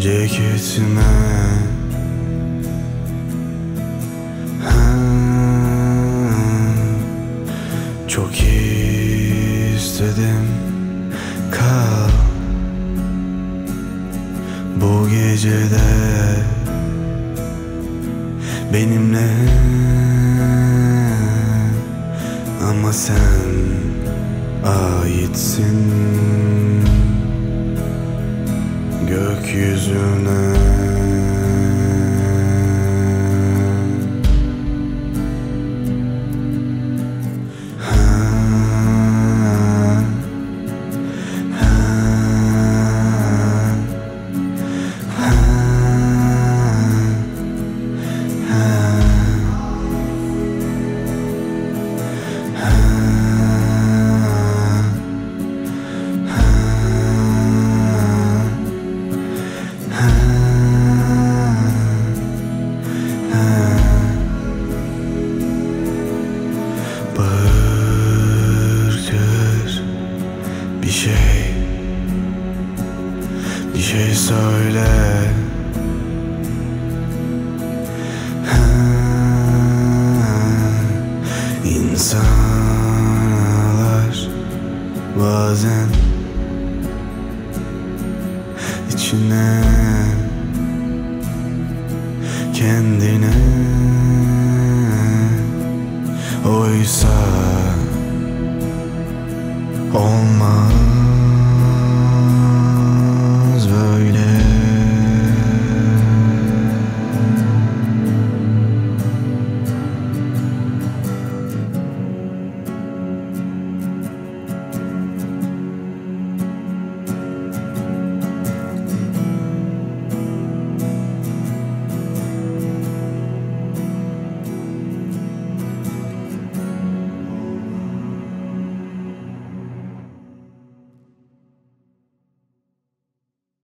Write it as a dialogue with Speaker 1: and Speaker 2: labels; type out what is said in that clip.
Speaker 1: ceketime. Ha, Çok istedim. Kal. Bu gecede. Benimle. Ama sen aitsin Vision bir şey Bir şey söyle. İnsanlar bazen içine kendine oysa all mine.